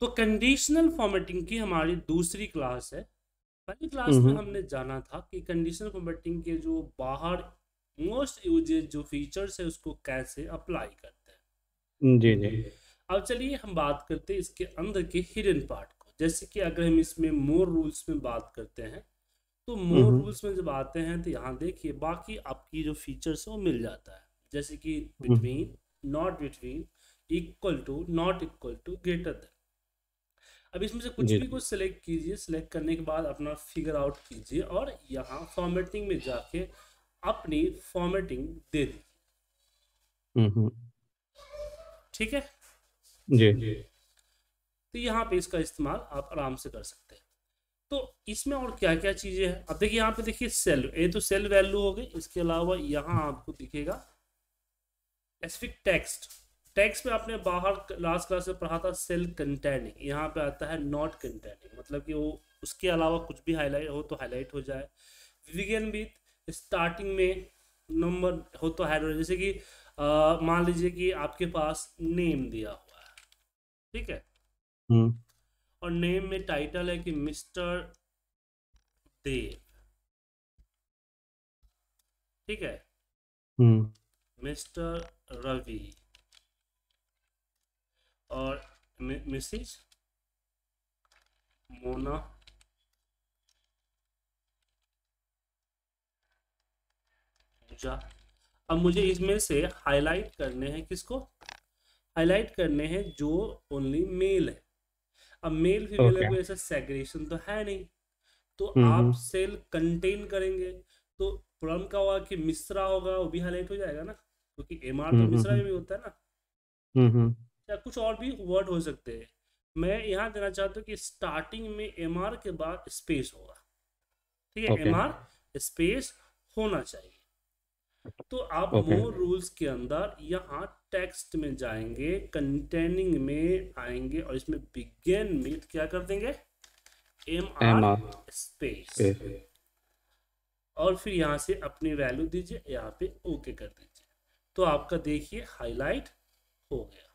तो conditional formatting की हमारी दूसरी क्लास है। पहली क्लास में हमने जाना था कि कंडीशनल फॉर्मेटिंग के जो बाहर मोस्ट यूजेज जो फीचर्स है उसको कैसे अप्लाई करते हैं। जी जी। अब चलिए हम बात करते हैं इसके अंदर के हिडन पार्ट को। जैसे कि अगर हम इसमें मोर रूल्स में बात करते हैं तो मोर रूल्स में जब आते हैं तो यहाँ देखिए बाकी आपकी जो फीचर्स है वो मिल जाता है। जैसे कि between not between equal to not equal to greater than अब इसमें से कुछ भी कुछ सिलेक्ट कीजिए सिलेक्ट करने के बाद अपना फिगर आउट कीजिए और यहाँ फॉर्मेटिंग में जाके अपनी फॉर्मेटिंग दे दीजिए। हम्म ठीक है? जी। जी। तो यहाँ पे इसका इस्तेमाल आप आराम से कर सकते हैं। तो इसमें और क्या क्या चीज़ें हैं? अब देखिए यहाँ पे देखिए सेल ये तो सेल वैल्यू हो गई इसके अलावा यहाँ आपको दिखेगा स्पेसिफिक टेक्स्ट टेक्स्ट में आपने बाहर लास्ट क्लास में पढ़ा था सेल कंटेनिंग यहाँ पे आता है नॉट कंटेनिंग मतलब कि वो उसके अलावा कुछ भी हाईलाइट हो तो हाईलाइट हो जाए। विगन विथ स्टार्टिंग में नंबर हो तो हाईलाइट जैसे कि मान लीजिए कि आपके पास नेम दिया हुआ है। ठीक है? हम्म। और नेम में टाइटल है कि मिस्टर देव ठीक है? हम्म। मिस्टर रवि और मि- मिसिस मोना। पूजा अब मुझे इसमें से हाईलाइट करने हैं किसको? हाईलाइट करने हैं जो ओनली मेल है। अब मेल फीमेल में ऐसा सेग्रेशन तो है नहीं। तो हम्म आप हम्म सेल कंटेन करेंगे। तो प्रॉब्लम का होगा कि मिश्रा होगा वो भी हाईलाइट हो जाएगा ना? क्योंकि एम आर तो हम्म मिश्रा में भी होता है ना? हम्म हम्म। या कुछ और भी वर्ड हो सकते हैं। मैं यहाँ देना चाहता हूँ कि स्टार्टिंग में एम आर के बाद स्पेस होगा। ठीक है? एम आर स्पेस होना चाहिए। तो आप मोर रूल्स के अंदर यहाँ टेक्स्ट में जाएँगे कंटेनिंग में आएँगे और इसमें बिगेन में क्या कर देंगे? एम आर स्पेस और फिर यहाँ से अपनी वैल्यू दीजिए यहाँ पे ओके कर दीजिए। तो आपका देखिए हाईलाइट हो गया।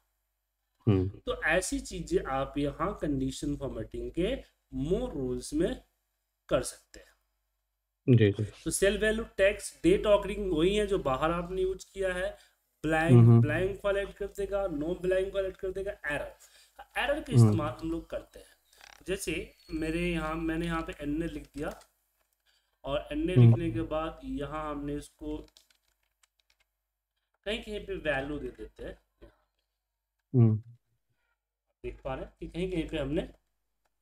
तो ऐसी चीज़ें आप यहाँ कंडीशन फॉर्मेटिंग के मोर रूल्स में कर सकते हैं। जी जी। तो cell value text date occurring वही है जो बाहर आपने यूज़ किया है। ब्लैंक हम्म ब्लैंक वालेट कर देगा नो ब्लैंक वालेट कर देगा एरर एरर का हम्म। इस्तेमाल हम लोग करते हैं। जैसे मेरे यहाँ मैंने यहाँ पे एनए लिख दिया और एन हम्म। लिखने के बाद यहाँ हमने इसको कहीं कहीं पे वैल्यू दे देते हैं। हम्म देख पा रहे हैं कि कहीं कहीं पे हमने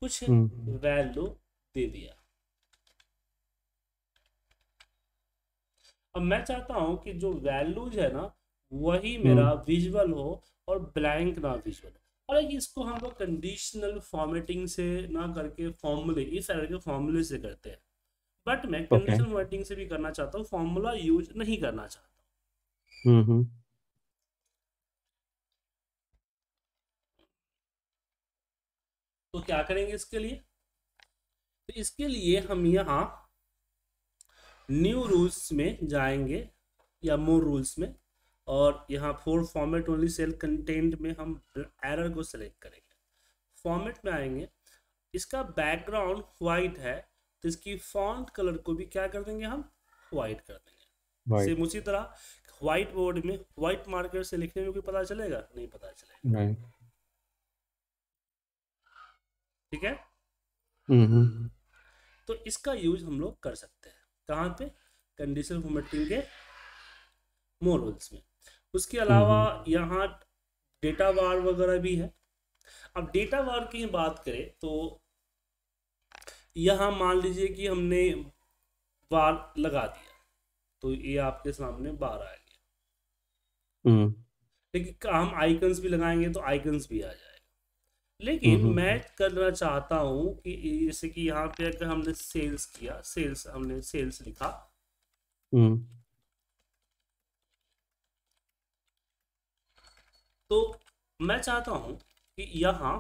कुछ हम्म। वैल्यू दे दिया। अब मैं चाहता हूँ कि जो वैल्यूज़ है ना वही मेरा हम्म विजुअल हो और ब्लैंक ना विजुअल हो। और इसको हम लोग कंडीशनल फॉर्मेटिंग से ना करके फॉर्मूले इस तरह के फॉर्मूले से करते हैं। बट मैं कंडीशनल फॉर्मेटिंग से भी करना चाहता हूँ फॉर्मूला यूज़ नहीं करना चाहता। हम्म। तो क्या करेंगे इसके लिए? तो इसके लिए हम यहाँ न्यू रूल्स में जाएँगे या मोर रूल्स में और यहाँ for format only cell content में हम एरर को सेलेक्ट करेंगे। फॉर्मेट में आएँगे। इसका बैकग्राउंड वाइट है तो इसकी फॉन्ट कलर को भी क्या कर देंगे हम? वाइट कर देंगे। सेम उसी तरह व्हाइट बोर्ड में व्हाइट मार्कर से लिखने में कोई पता चलेगा? नहीं पता चलेगा। नहीं ठीक है? हम्म हम्म। तो इसका यूज़ हम लोग कर सकते हैं। कहाँ पे? कंडीशनल फॉर्मेटिंग के मोर रूल्स में। उसके हम्म अलावा यहाँ डेटा वार वगैरह भी है। अब डेटा वार की बात करें तो यहाँ मान लीजिए कि हमने बार लगा दिया। तो ये आपके सामने बार आ गया लेकिन हम आइकन्स भी लगाएँगे तो आइकन्स भी आ हम्म लेकिन हम्म मैं करना चाहता हूँ कि जैसे कि यहाँ पे अगर हमने सेल्स किया सेल्स हमने सेल्स लिखा। हम्म। तो मैं चाहता हूँ कि यहाँ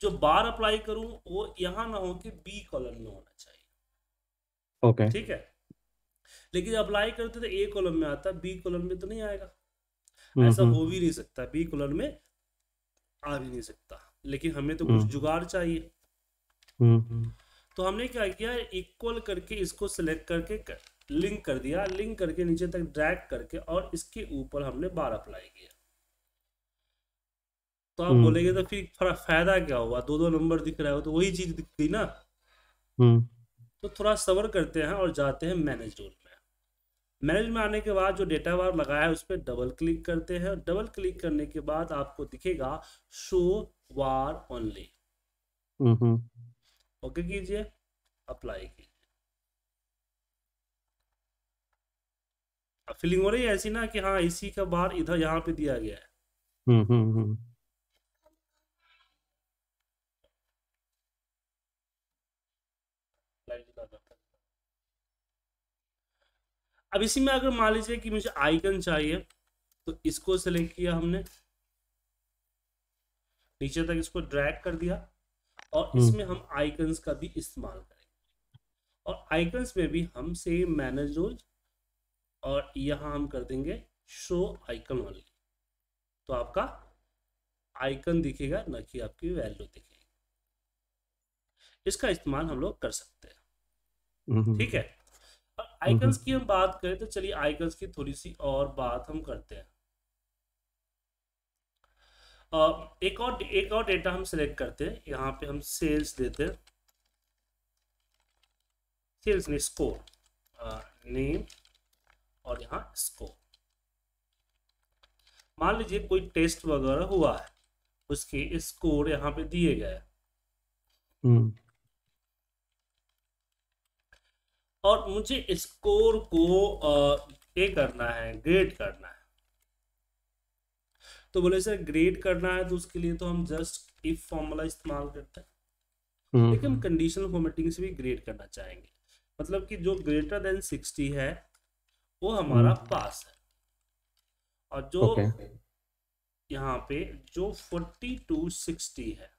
जो बार अप्लाई करूँ वो यहाँ ना हो कि बी कॉलम में होना चाहिए। Okay okay. ठीक है? लेकिन अप्लाई करते तो ए कॉलम में आता बी कॉलम में तो नहीं आएगा। हम्म ऐसा हम्म। हो भी नहीं सकता। बी कॉलम में आ भी नहीं सकता। लेकिन हमें तो कुछ हम्म। जुगाड़ चाहिए। हम्म तो हमने क्या किया इक्वल करके इसको सिलेक्ट करके कर, लिंक कर दिया। लिंक करके नीचे तक ड्रैग करके और इसके ऊपर हमने बार अप्लाई किया। तो आप हम्म। बोलेंगे तो फिर फरा- फ़ायदा क्या हुआ? दो दो नंबर दिख रहा हो तो वही चीज़ दिख गई ना? हम्म। तो थोड़ा सबर करते हैं और जाते हैं मैनेज रूल मैनेज में आने के बाद जो डेटा बार लगाया है उस पर डबल क्लिक करते हैं डबल क्लिक करने के बाद आपको दिखेगा शो वार ओनली। हम्म ओके कीजिए अप्लाई कीजिए। फीलिंग हो रही है ऐसी ना कि हाँ इसी का बार इधर यहाँ पे दिया गया है। अब इसी में अगर मान लीजिए कि मुझे आइकन चाहिए तो इसको सेलेक्ट किया हमने। नीचे तक इसको ड्रैग कर दिया और हम्म। इसमें हम आइकन्स का भी इस्तेमाल करेंगे। और आइकन्स में भी हम सेम मैनेज रूल और यहाँ हम कर देंगे शो आइकन ओनली तो आपका आइकन दिखेगा न कि आपकी वैल्यू दिखेगी। इसका इस्तेमाल हम लोग कर सकते हैं। हम्म। ठीक है? आइकन्स की हम बात करें तो चलिए आइकन्स की थोड़ी सी और बात हम करते हैं। एक और एक और डेटा हम सिलेक्ट करते हैं। यहाँ पे हम सेल्स देते हैं। सेल्स नहीं स्कोर नेम और यहाँ स्कोर मान लीजिए कोई टेस्ट वगैरह हुआ है उसके स्कोर यहाँ पे दिए गए हैं हम्म और मुझे स्कोर को ये करना है ग्रेड करना है। तो बोले सर ग्रेड करना है तो उसके लिए तो हम जस्ट इफ़ फॉर्मूला इस्तेमाल करते हैं। लेकिन हम हम्म। कंडीशनल फॉर्मेटिंग से भी ग्रेड करना चाहेंगे। मतलब कि जो ग्रेटर देन 60 है वो हमारा हम्म। पास है। और जो ओके। यहाँ पे जो 40 टू 60 है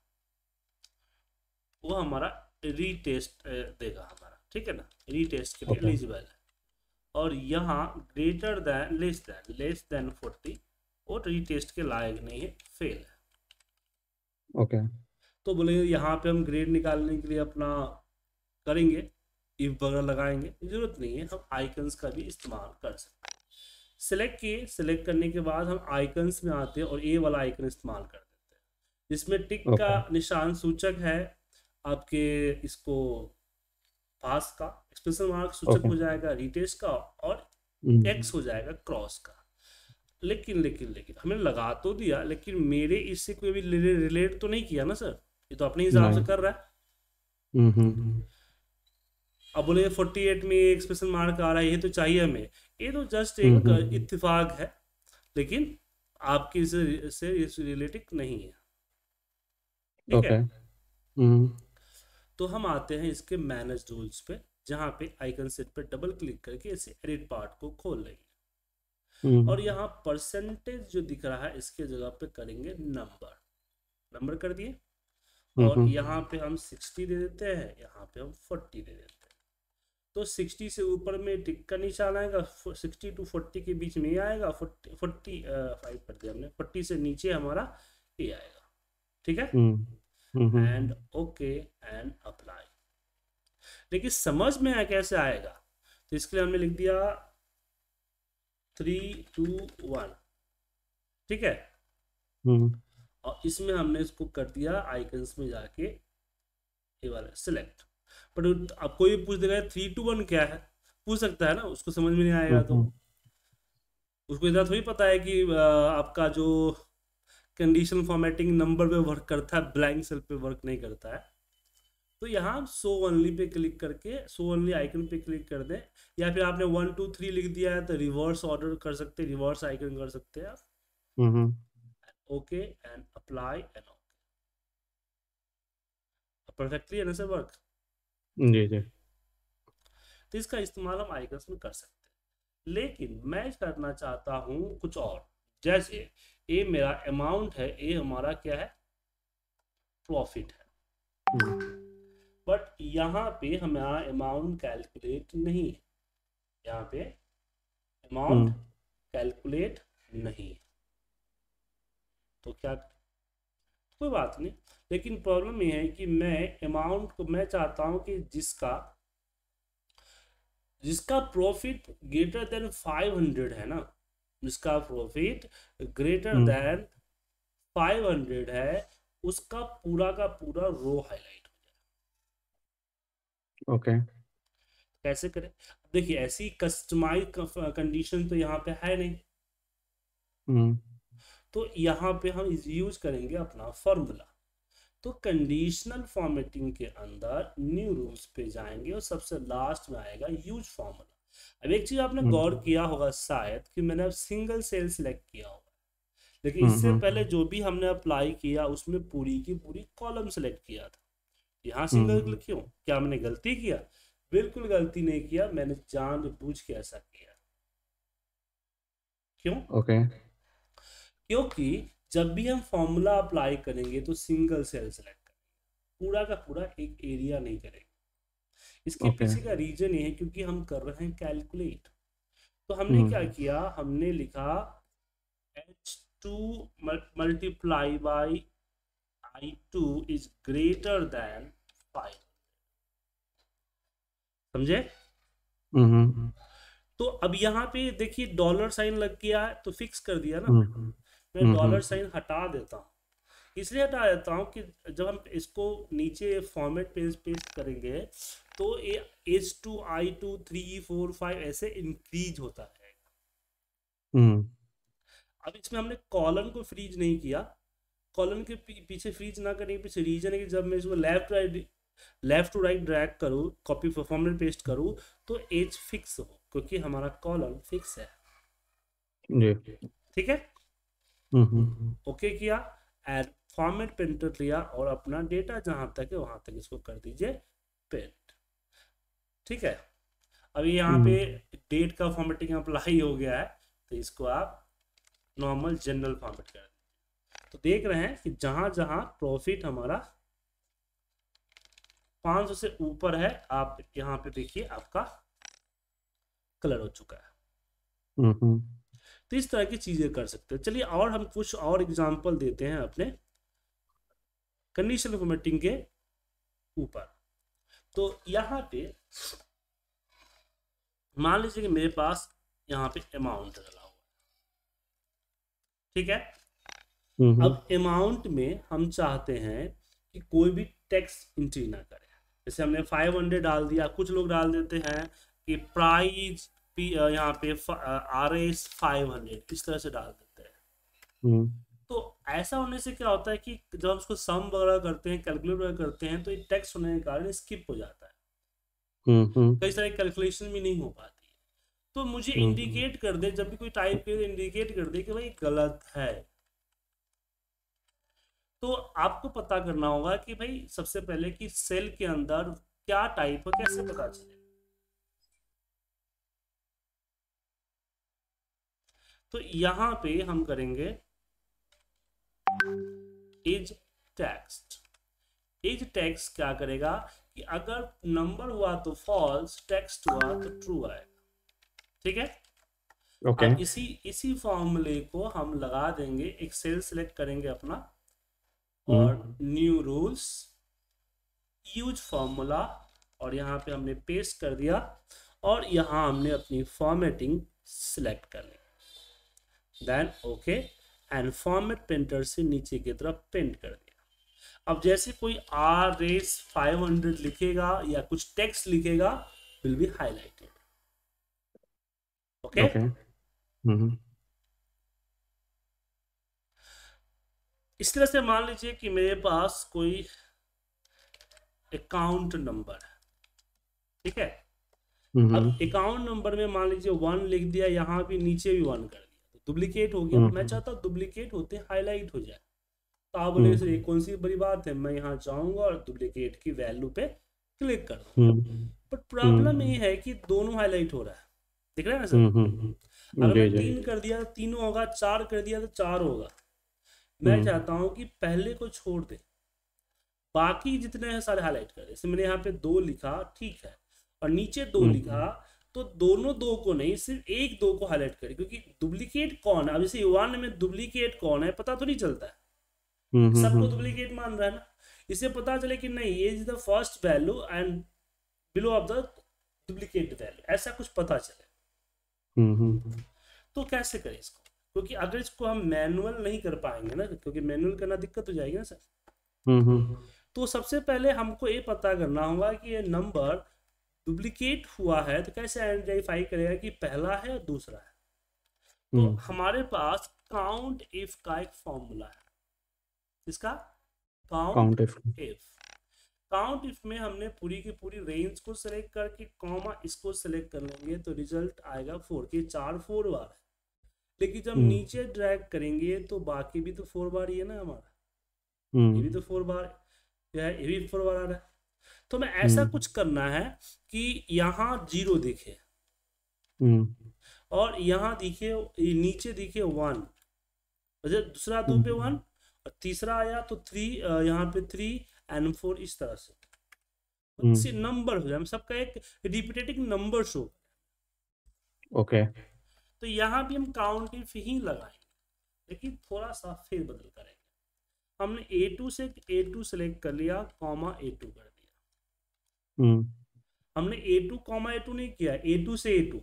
वो हमारा रीटेस्ट देगा हमारा। ठीक है ना? रीटेस्ट के लिए एलिजिबल है। और यहाँ greater than less than less than 40 वो रीटेस्ट के लायक नहीं है फेल है। ओके तो बोले यहाँ पे हम ग्रेड निकालने के लिए अपना करेंगे इफ़ वगैरह लगाएँगे ज़रूरत नहीं है हम आइकन्स का भी इस्तेमाल कर सकते हैं। सिलेक्ट किए सिलेक्ट करने के बाद हम आइकन्स में आते हैं और ए वाला आइकन इस्तेमाल कर देते हैं। जिसमें टिक का निशान सूचक है आपके इसको पास का एक्सप्रेशन मार्क सूचक Okay. हो जाएगा रिटेस्ट का और हम्म। एक्स हो जाएगा क्रॉस का। लेकिन लेकिन लेकिन हमने लगा तो दिया लेकिन मेरे इससे कोई भी रिलेट तो नहीं किया ना सर? ये तो अपने हिसाब से कर रहा है। हम्म हम्म अब बोले 48 में एक्सप्रेशन मार्क आ रहा है ये तो चाहिए हमें। ये तो जस्ट एक हम्म, हम्म। इत्तेफाक है लेकिन आपकी इससे से रिलेटेड नहीं है। ठीक ओके। है हम्म। तो हम आते हैं इसके मैनेज रूल्स पे जहाँ पे आइकन सेट पे डबल क्लिक करके इसे एडिट पार्ट को खोल लेंगे हम्म। और यहाँ परसेंटेज जो दिख रहा है इसके जगह पे करेंगे नंबर नंबर कर दिए। और यहाँ पे हम 60 दे देते हैं यहाँ पे हम 40 दे देते हैं। तो 60 से ऊपर में टिक का निशान आएगा 60 टू 40 के बीच में ये आएगा 40 40 फाइव कर दिया हमने 40 से नीचे हमारा ये आएगा। ठीक है? हम्म। एंड ओके एंड अप्लाई लेकिन समझ में आ कैसे आएगा? तो इसके लिए हमने लिख दिया थ्री टू वन ठीक है? हम्म और इसमें हमने इसको कर दिया आइकन्स में जाके ये वाला सिलेक्ट बट अब कोई पूछ देगा थ्री टू वन क्या है? पूछ सकता है ना? उसको समझ में नहीं आएगा तो। हम्म, उसको इतना थोड़ी पता है कि आपका जो कंडीशन फॉर्मेटिंग नंबर पे वर्क करता है ब्लैंक सेल पे वर्क नहीं करता है। तो यहाँ सो ओनली पे क्लिक करके सो ओनली आइकन पे क्लिक कर दें या फिर आपने वन टू थ्री लिख दिया है तो रिवर्स ऑर्डर कर सकते हैं रिवर्स आइकन कर सकते हैं आप। Okay and apply and okay perfectly है ना सर वर्क जी जी। तो इसका इस्तेमाल हम आइकन में कर सकते हैं। लेकिन मैं करना चाहता हूँ कुछ और। जैसे ये मेरा अमाउंट है ये हमारा क्या है? प्रॉफिट है। बट यहाँ पे हमारा अमाउंट कैलकुलेट नहीं है। यहाँ पे अमाउंट कैलकुलेट नहीं है। तो क्या कोई बात नहीं। लेकिन प्रॉब्लम ये है कि मैं अमाउंट को मैं चाहता हूँ कि जिसका जिसका प्रॉफिट ग्रेटर देन 500 है ना जिसका प्रॉफिट ग्रेटर। देन 500 है उसका पूरा का पूरा रो हाईलाइट हो जाए ओके कैसे करें? देखिए ऐसी कस्टमाइज कंडीशन तो यहाँ पे है नहीं। हम्म तो यहाँ पे हम यूज़ करेंगे अपना फॉर्मूला तो कंडीशनल फॉर्मेटिंग के अंदर न्यू रूल्स पे जाएँगे और सबसे लास्ट में आएगा यूज़ फॉर्मूला अब एक चीज़ आपने हम्म। गौर किया होगा शायद कि मैंने अब सिंगल सेल सिलेक्ट किया होगा। लेकिन हम्म, इससे हम्म, पहले जो भी हमने अप्लाई किया उसमें पूरी की पूरी कॉलम सेलेक्ट किया था। यहाँ सिंगल। क्यों? क्या मैंने गलती किया? बिल्कुल गलती नहीं किया मैंने जानबूझ के ऐसा किया। क्यों? ओके क्योंकि जब भी हम फॉर्मूला अप्लाई करेंगे तो सिंगल सेल सेलेक्ट करेंगे। पूरा का पूरा एक एरिया नहीं करेंगे। इसके Okay. पीछे का रीजन ये है क्योंकि हम कर रहे हैं कैलकुलेट तो हमने हम्म। क्या किया? हमने लिखा H two multiply by I two is greater than five समझे? हम्म तो अब यहाँ पे देखिए डॉलर साइन लग गया है तो फिक्स कर दिया ना। हम्म मैं डॉलर। साइन हटा देता हूँ। इसलिए हटा देता हूँ कि जब हम इसको नीचे फॉर्मेट पेज पेस्ट करेंगे तो ये H two I two three four five ऐसे इंक्रीज होता है। हम्म। अब इसमें हमने कॉलन को फ्रीज नहीं किया। कॉलन के पीछे फ्रीज ना करने के पीछे रीजन है कि जब मैं इसको left right left to right drag करूँ कॉपी फॉर्मेट पेस्ट करूँ तो एज फिक्स हो क्योंकि हमारा कॉलन फिक्स है। ठीक है? हम्म हम्म ओके किया? एड फॉर्मेट प्रिंटर लिया और अपना डेटा जहाँ तक है वहाँ तक इसको कर दीजिए प्रिंट ठीक है? अभी यहाँ पे डेट का फॉर्मेटिंग अप्लाई हो गया है तो इसको आप नॉर्मल जनरल फॉर्मेट कर दीजिए। तो देख रहे हैं कि जहाँ जहाँ प्रॉफिट हमारा 500 से ऊपर है आप यहाँ पे देखिए आपका कलर हो चुका है। हम्म हम्म। तो इस तरह की चीज़ें कर सकते हैं। चलिए और हम कुछ और एग्ज़ाम्पल देते हैं अपने कंडीशनल फॉर्मेटिंग के ऊपर। तो यहाँ पे मान लीजिए कि मेरे पास यहाँ पे अमाउंट डला हुआ ठीक है? हम्म अब अमाउंट में हम चाहते हैं कि कोई भी टैक्स इंट्री ना करे। जैसे हमने 500 डाल दिया कुछ लोग डाल देते हैं कि प्राइस यहाँ पे आर एस फाइव हंड्रेड इस तरह से डाल देते हैं। हम्म। तो ऐसा होने से क्या होता है कि जब हम उसको सम वगैरह करते हैं कैलकुलेट वगैरह करते हैं तो ये टैक्स होने के कारण स्किप हो जाता है। हम्म हम्म। कई सारे कैलकुलेशन भी नहीं हो पाती तो मुझे। इंडिकेट कर दे जब भी कोई टाइप करे इंडिकेट कर दे कि भाई गलत है। तो आपको पता करना होगा कि भाई सबसे पहले कि सेल के अंदर क्या टाइप है कैसे पता चले। तो यहाँ पे हम करेंगे इज़ टेक्स्ट इज़ टेक्स्ट क्या करेगा कि अगर नंबर हुआ तो फॉल्स टेक्स्ट हुआ तो ट्रू आएगा। ठीक है? ओके अब इसी इसी फॉर्मूले को हम लगा देंगे एक सेल सेलेक्ट करेंगे अपना। और न्यू रूल्स यूज़ फॉर्मूला और यहाँ पे हमने पेस्ट कर दिया। और यहाँ हमने अपनी फॉर्मेटिंग सिलेक्ट कर ली। Then okay and format printer से नीचे की तरफ़ प्रिंट कर दिया। अब जैसे कोई आर फाइव हंड्रेड लिखेगा या कुछ टेक्स्ट लिखेगा विल बी हाईलाइटेड ओके इस तरह से मान लीजिए कि मेरे पास कोई अकाउंट नंबर ठीक है? अब अकाउंट नंबर में मान लीजिए वन लिख दिया यहाँ भी नीचे भी वन कर डुप्लीकेट हो गया। हम्म। मैं चाहता हूँ डुप्लीकेट होते हाईलाइट हो जाए। तो आप बोले सर ये कौन सी बड़ी बात है? मैं यहाँ जाऊँगा और डुप्लीकेट की वैल्यू पे क्लिक कर हम्म। बट प्रॉब्लम हम्म। ये है कि दोनों हाईलाइट हो रहा है। दिख रहा है ना सर? हम्म हम्म अगर मैं तीन कर दिया तो तीनों होगा चार कर दिया तो चार होगा। मैं हम्म। चाहता हूँ कि पहले को छोड़ दे। बाकी जितने हैं सारे हाईलाइट कर जैसे मैंने यहाँ पे दो लिखा ठीक है। और नीचे दो हम्म। लिखा तो दोनों दो को नहीं सिर्फ़ एक दो को हाईलाइट करे क्योंकि डुप्लीकेट कौन है? अब जैसे वन में डुप्लीकेट कौन है पता तो नहीं चलता। है हम्म सबको हम्म। डुप्लीकेट मान रहा है ना? इसे पता चले कि नहीं ये is the first value and below of the duplicate value ऐसा कुछ पता चले। हम्म हम्म तो कैसे करें इसको? क्योंकि अगर इसको हम मैनुअल नहीं कर पाएँगे ना क्योंकि मैनुअल करना दिक्कत हो जाएगी ना सर। हम्म हम्म। तो सबसे पहले हमको ये पता करना होगा कि ये नंबर डुप्लीकेट हुआ है तो कैसे आइडेंटिफाई करेगा कि पहला है दूसरा है? तो हम्म। हमारे पास काउंट इफ़ का एक फॉर्मूला है। इसका count if if count if में हमने पूरी की पूरी रेंज को सेलेक्ट करके कॉमा इसको सेलेक्ट कर लेंगे तो रिज़ल्ट आएगा फोर के चार फोर बार है। लेकिन जब हम्म। नीचे ड्रैग करेंगे तो बाकी भी तो फोर बार ही है ना हमारा। ये भी हम्म तो फोर बार या ये भी फोर बार आ रहा है। तो मैं ऐसा हम्म। कुछ करना है कि यहाँ ज़ीरो दिखे। हम्म। और यहाँ दिखे नीचे दिखे वन अच्छा दूसरा दो पे हम्म। वन और तीसरा आया तो थ्री यहाँ पे थ्री एंड फोर इस तरह से। हम्म। नंबर हो जाए हम सबका एक रिपीटेटिव नंबर शो ओके तो यहाँ भी हम काउंट इफ़ ही लगाएँगे लेकिन थोड़ा सा फेर बदल करेंगे। हमने ए टू से ए टू सेलेक्ट कर लिया कॉमा ए टू कर हम्म हमने A two comma A two नहीं किया ए टू से ए टू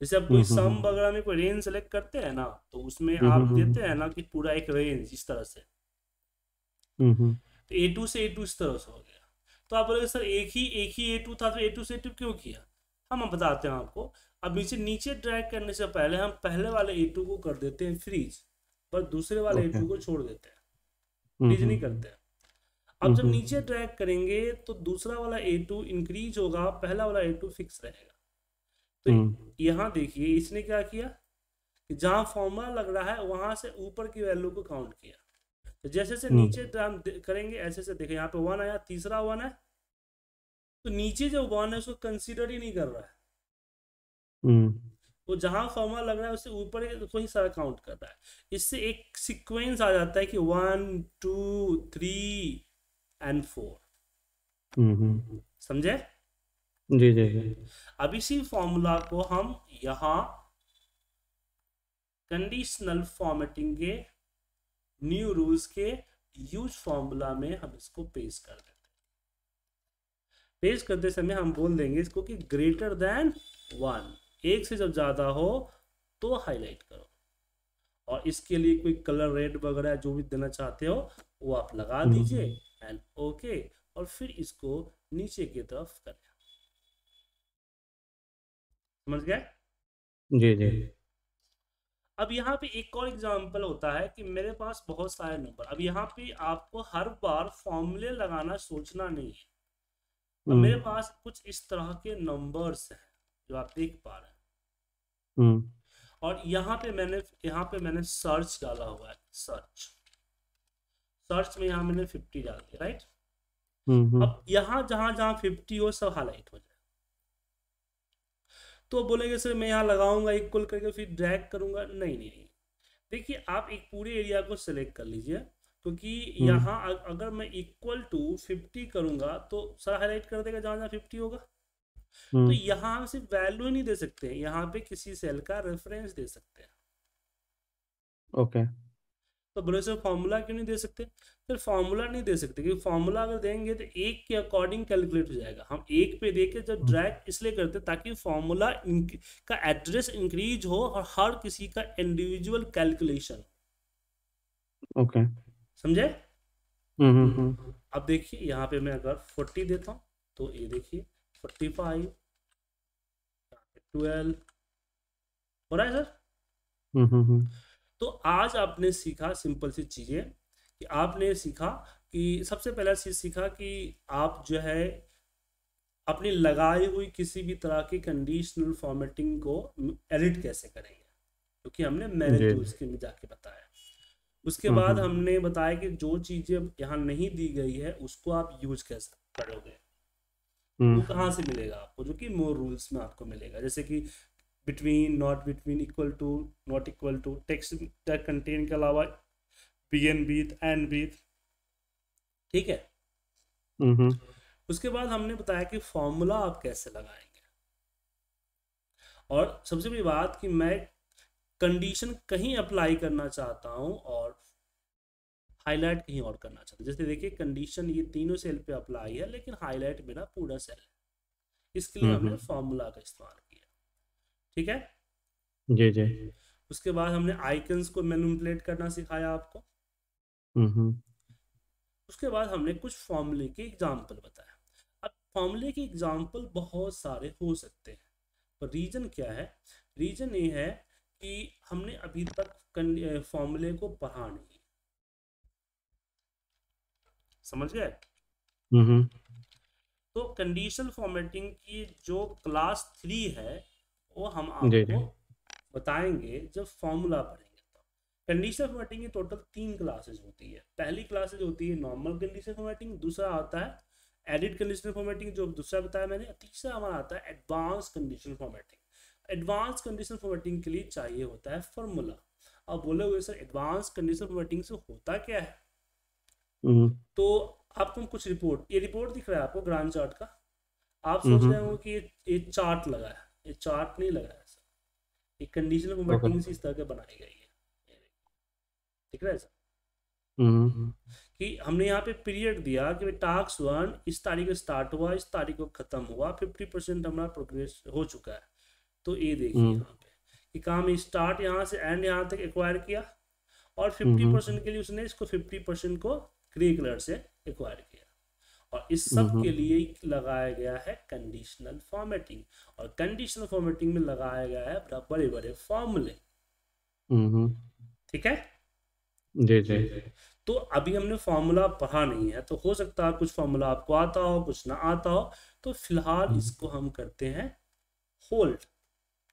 जैसे आप कोई हम्म, सम हम्म, वगैरह में कोई रेंज सेलेक्ट करते हैं ना तो उसमें हम्म, आप हम्म, देते हैं ना कि पूरा एक रेंज इस तरह से हम्म हम्म तो ए टू से ए टू इस तरह से हो गया तो आप बोलोगे सर एक ही एक ही ए टू था तो ए टू से ए टू क्यों किया हम बताते हैं आपको अब नीचे नीचे ड्रैग करने से पहले हम पहले वाले ए टू को कर देते हैं फ्रीज पर दूसरे वाले ए. टू को छोड़ देते हैं हम्म, फ्रीज नहीं हम्म, करते हैं अब जब हम्म, नीचे ड्रैग करेंगे तो दूसरा वाला ए टू इंक्रीज होगा पहला वाला ए टू फिक्स रहेगा। तो हम्म। यहाँ देखिए इसने क्या किया कि जहाँ फॉर्मूला लग रहा है वहाँ से ऊपर की वैल्यू को काउंट किया। तो जैसे जैसे हम्म। नीचे हम करेंगे ऐसे ऐसे देखें यहाँ पे वन आया तीसरा वन है। तो नीचे जो वन है उसको कंसिडर ही नहीं कर रहा है। हम्म। वो जहाँ फॉर्मूला लग रहा है उससे ऊपर को ही सारा काउंट कर रहा है। इससे एक सीक्वेंस आ जाता है कि one two three and four समझे? जी जी जी। अब इसी फॉर्मूला को हम यहाँ कंडीशनल फॉर्मेटिंग के न्यू रूल्स के यूज़ फॉर्मूला में हम इसको पेश कर देते हैं। पेश करते समय हम बोल देंगे इसको कि ग्रेटर देन वन एक से जब ज़्यादा हो तो हाईलाइट करो। और इसके लिए कोई कलर रेड वगैरह जो भी देना चाहते हो वो आप लगा। दीजिए। एंड ओके और फिर इसको नीचे की तरफ़ करें। समझ गए? जी जी। अब यहाँ पे एक और एग्जांपल होता है कि मेरे पास बहुत सारे नंबर अब यहाँ पे आपको हर बार फॉर्मूले लगाना सोचना नहीं है। अब मेरे हम्म। पास कुछ इस तरह के नंबर्स हैं जो आप देख पा रहे हैं। हम्म। और यहाँ पे मैंने यहाँ पे मैंने सर्च डाला हुआ है सर्च सर्च में यहाँ मैंने 50 डाल दिया राइट अब यहाँ जहाँ जहाँ 50 हो सब हाईलाइट हो जाए। तो बोलेंगे सर मैं यहाँ लगाऊँगा इक्वल करके फिर ड्रैग करूँगा। नहीं नहीं देखिए आप एक पूरे एरिया को सिलेक्ट कर लीजिए क्योंकि हम्म। यहाँ अगर मैं इक्वल टू 50 करूँगा तो सर हाईलाइट कर देगा जहाँ जहाँ 50 होगा। तो हम्म यहाँ हम सिर्फ़ वैल्यू ही नहीं दे सकते हैं यहाँ पे किसी सेल का रेफरेंस दे सकते हैं। ओके तो बोले सर फॉर्मूला क्यों नहीं दे सकते? फिर फॉर्मूला नहीं दे सकते क्योंकि फॉर्मूला अगर देंगे तो एक के अकॉर्डिंग कैलकुलेट हो जाएगा। हम एक पे दे के जब ड्रैग इसलिए करते ताकि फॉर्मूला का एड्रेस इंक्रीज हो और हर किसी का इंडिविजुअल कैलकुलेशन ओके समझे? हम्म हम्म हम्म। अब देखिए यहाँ पे मैं अगर 40 देता हूँ तो ये देखिए 45 ट्वेल्व हो रहा है सर? हम्म हम्म हम्म। तो आज आपने सीखा सिंपल सी चीज़ें कि आपने सीखा कि सबसे पहला चीज़ सीखा कि आप जो है अपनी लगाई हुई किसी भी तरह की कंडीशनल फॉर्मेटिंग को एडिट कैसे करेंगे? क्योंकि तो हमने मैनेज। टूल्स के में जाके बताया। उसके हम्म, बाद हम्म। हमने बताया कि जो चीज़ें यहाँ नहीं दी गई है उसको आप यूज़ कैसे करोगे? वो हम्म। कहाँ से मिलेगा आपको? जो कि मोर रूल्स में आपको मिलेगा। जैसे कि between not between equal to not equal to text that contain के अलावा बिगन बीथ एंड बीथ ठीक है? उसके बाद हमने बताया कि फॉर्मूला आप कैसे लगाएँगे? और सबसे बड़ी बात कि मैं कंडीशन कहीं अप्लाई करना चाहता हूँ और हाईलाइट कहीं और करना चाहता हैं। जैसे देखिए कंडीशन ये तीनों सेल पे अप्लाई है लेकिन हाईलाइट मेरा पूरा सेल है। इसके लिए हमने। फॉर्मूला का इस्तेमाल किया ठीक है? जी जी। उसके बाद हमने आइकन्स को मैनिपुलेट करना सिखाया आपको। हम्म हम्म। उसके बाद हमने कुछ फॉर्मूले के एग्ज़ाम्पल बताया अब फॉर्मूले के एग्ज़ाम्पल बहुत सारे हो सकते हैं। पर रीजन क्या है? रीजन ये है कि हमने अभी तक फॉर्मूले को पढ़ा नहीं। समझ गए? हम्म तो कंडीशनल फॉर्मेटिंग की जो क्लास थ्री है वो हम। आपको बताएँगे जब फॉर्मूला पढ़ेंगे तो। कंडीशनल फॉर्मेटिंग की टोटल तीन क्लासेस होती है। पहली क्लासेस होती है नॉर्मल कंडीशनल फॉर्मेटिंग दूसरा आता है एडिट कंडीशनल फॉर्मेटिंग जो दूसरा बताया मैंने तीसरा हमारा आता है advance conditional formatting advance conditional formatting के लिए चाहिए होता है फॉर्मूला अब बोले हुए सर एडवांस कंडीशनल फॉर्मेटिंग से होता क्या है? हम्म। तो आपको कुछ रिपोर्ट ये रिपोर्ट दिख रहा है आपको ग्रांड चार्ट का। आप हम्म, सोच रहे हो कि ये ये चार्ट लगा है। ये चार्ट नहीं लगाया सर ये कंडीशनल से इस तरह के बनाई गई है। रहा है सर हम्म। कि हमने यहाँ पे पीरियड दिया कि टास्क वन इस तारीख को स्टार्ट हुआ इस तारीख को खत्म हुआ फिफ्टी परसेंट हमारा प्रोग्रेस हो चुका है। तो ये देखिए हम्म। यहाँ पे कि काम स्टार्ट यहाँ से एंड यहाँ तक एक्वायर किया और फिफ्टी हम्म। परसेंट के लिए उसने इसको फिफ्टी परसेंट को ग्रे कलर से एक्वायर किया। और इस सब। के लिए लगाया गया है कंडीशनल फॉर्मेटिंग और कंडीशनल फॉर्मेटिंग में लगाया गया है बड़ा बड़े बड़े फॉर्मूले ठीक है? जी जी। तो अभी हमने फॉर्मूला पढ़ा नहीं है तो हो सकता है कुछ फॉर्मूला आपको आता हो कुछ ना आता हो तो फ़िलहाल हम्म। इसको हम करते हैं होल्ड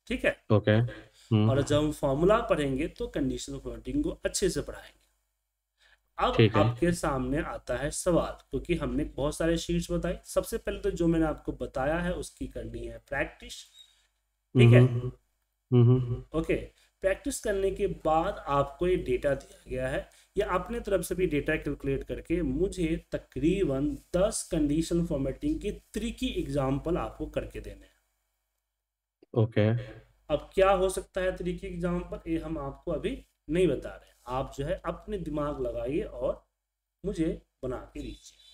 ठीक है? ओके। हम्म। और जब हम फॉर्मूला पढ़ेंगे तो कंडीशनल फॉर्मेटिंग को अच्छे से पढ़ाएँगे। अब आपके सामने आता है सवाल क्योंकि तो हमने बहुत सारे शीट्स बताई। सबसे पहले तो जो मैंने आपको बताया है उसकी करनी है प्रैक्टिस। ठीक है? हम्म हम्म ओके प्रैक्टिस करने के बाद आपको ये डेटा दिया गया है। या अपने तरफ़ से भी डेटा कैलकुलेट करके मुझे तकरीबन 10 कंडीशन फॉर्मेटिंग की त्रिकी एग्ज़ाम्पल आपको करके देने हैं। ओके। अब क्या हो सकता है तरीके एग्ज़ाम्पल ये हम आपको अभी नहीं बता रहे आप जो है अपने दिमाग लगाइए और मुझे बना के दीजिए।